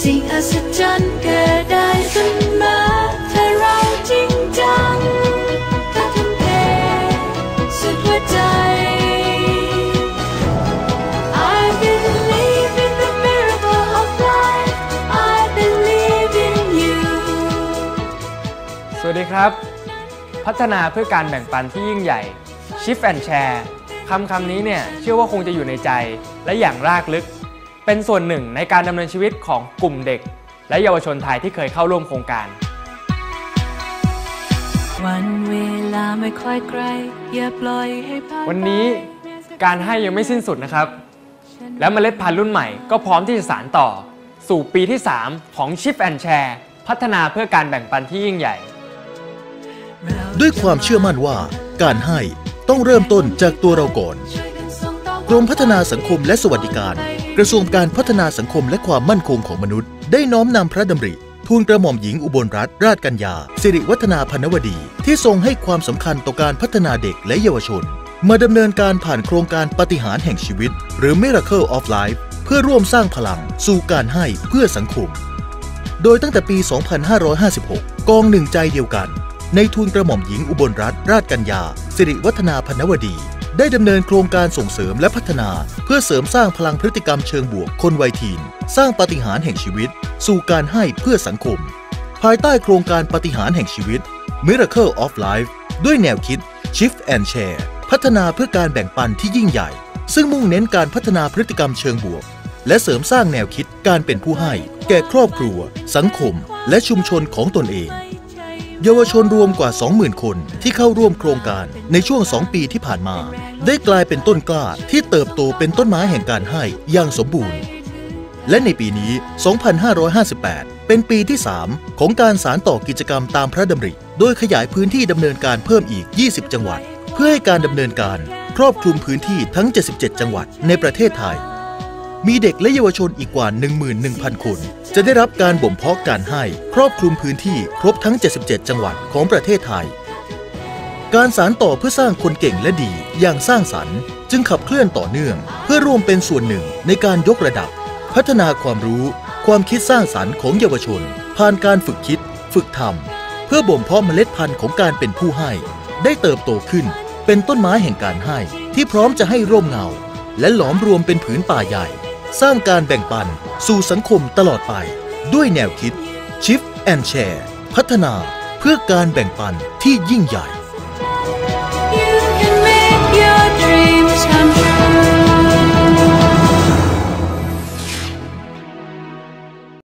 สิ่งอัศจรรย์เกิดได้เสมอถ้าเราจริงจังถ้าทุ่มเทสุดหัวใจ I believe in the miracle of life I believe in you สวัสดีครับ พัฒนาเพื่อการแบ่งปันที่ยิ่งใหญ่ Shift and Share คำคำนี้เนี่ย เชื่อว่าคงจะอยู่ในใจและอย่างรากลึก เป็นส่วนหนึ่งในการดำเนินชีวิตของกลุ่มเด็ก และเยาวชนไทยที่เคยเข้าร่วมโครงการ วันเวลาไม่ค่อยไกลอย่าปล่อยให้ผ่านวันนี้การให้ยังไม่สิ้นสุดนะครับ และเมล็ดพันธุ์รุ่นใหม่ก็พร้อมที่จะสานต่อ สู่ปีที่ 3 ของ Shift and Share พัฒนาเพื่อการแบ่งปันที่ยิ่งใหญ่ ด้วยความเชื่อมั่นว่า การให้ต้องเริ่มต้นจากตัวเราก่อน กรมพัฒนาสังคมและสวัสดิการ กระทรวงการพัฒนาสังคมและความมั่นคงของมนุษย์ ได้น้อมนำพระดำริทูลกระหม่อมหญิงอุบลรัตนราชกัญญา สิริวัฒนาพันวดี ที่ทรงให้ความสำคัญต่อการพัฒนาเด็กและเยาวชน มาดำเนินการผ่านโครงการปฏิหารแห่งชีวิต หรือ Miracle of Life เพื่อร่วมสร้างพลังสู่การให้เพื่อสังคม โดยตั้งแต่ปี 2556 กองหนึ่งใจเดียวกัน ในทูลกระหม่อมหญิงอุบลรัตนราชกัญญา สิริวัฒนาพันวดี ได้ดำเนินโครงการส่งเสริมและพัฒนา เพื่อเสริมสร้างพลังพฤติกรรมเชิงบวกคนวัยทีน สร้างปฏิหารแห่งชีวิต สู่การให้เพื่อสังคม ภายใต้โครงการปฏิหารแห่งชีวิต Miracle of Life ด้วยแนวคิด Shift and Share พัฒนาเพื่อการแบ่งปันที่ยิ่งใหญ่ ซึ่งมุ่งเน้นการพัฒนาพฤติกรรมเชิงบวก และเสริมสร้างแนวคิดการเป็นผู้ให้ แก่ครอบครัว สังคม และชุมชนของตนเอง เยาวชนรวมกว่า 20,000 คนที่เข้าร่วมโครงการในช่วง 2 ปีที่ผ่านมา ได้กลายเป็นต้นกล้าที่เติบโตเป็นต้นไม้แห่งการให้อย่างสมบูรณ์ และในปีนี้ 2558 เป็นปีที่ 3 ของการสารต่อกิจกรรมตามพระดำริ โดยขยายพื้นที่ดำเนินการเพิ่มอีก 20 จังหวัด เพื่อให้การดำเนินการครอบคลุมพื้นที่ทั้ง 77 จังหวัดในประเทศไทย มีเด็กและเยาวชนอีกกว่า 11,000 คน จะได้รับการบ่มเพาะการให้ครอบคลุมพื้นที่ครบทั้ง 77 จังหวัดของประเทศไทย การสารต่อเพื่อสร้างคนเก่งและดีอย่างสร้างสรรค์ จึงขับเคลื่อนต่อเนื่อง เพื่อร่วมเป็นส่วนหนึ่งในการยกระดับ พัฒนาความรู้ ความคิดสร้างสรรค์ของเยาวชน ผ่านการฝึกคิด ฝึกทำเพื่อบ่มเพาะเมล็ดพันธุ์ของการเป็นผู้ให้ ได้เติบโตขึ้น เป็นต้นไม้แห่งการให้ที่พร้อมจะให้ร่มเงา และหลอมรวมเป็นผืนป่าใหญ่ สร้างการแบ่งปันสู่สังคมตลอดไป ด้วยแนวคิด Shift and Share พัฒนาเพื่อการแบ่งปันที่ยิ่งใหญ่